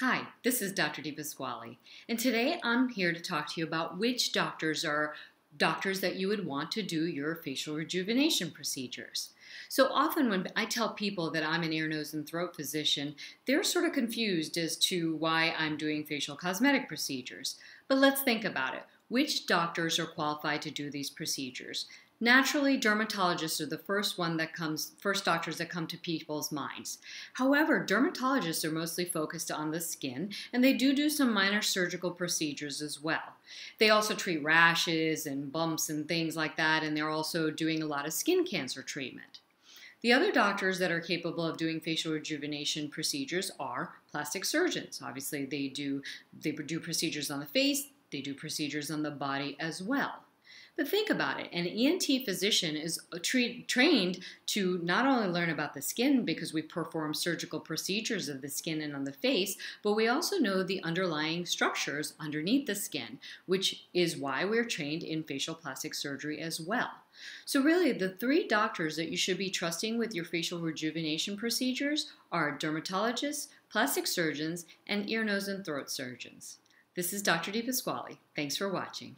Hi, this is Dr. DePasquale, and today I'm here to talk to you about which doctors are doctors that you would want to do your facial rejuvenation procedures. So often when I tell people that I'm an ear, nose, and throat physician, they're sort of confused as to why I'm doing facial cosmetic procedures. But let's think about it. Which doctors are qualified to do these procedures? Naturally, dermatologists are the first one that comes, first doctors that come to people's minds. However, dermatologists are mostly focused on the skin, and they do do some minor surgical procedures as well. They also treat rashes and bumps and things like that, and they're also doing a lot of skin cancer treatment. The other doctors that are capable of doing facial rejuvenation procedures are plastic surgeons. Obviously, they do they do procedures on the face, they do procedures on the body as well. But think about it an ENT physician is uh, tra- trained to not only learn about the skin because we perform surgical procedures of the skin and on the face, but we also know the underlying structures underneath the skin, which is why we're trained in facial plastic surgery as well. So, really, the three doctors that you should be trusting with your facial rejuvenation procedures are dermatologists, plastic surgeons, and ear, nose, and throat surgeons. This is Dr. DePasquale. Thanks for watching.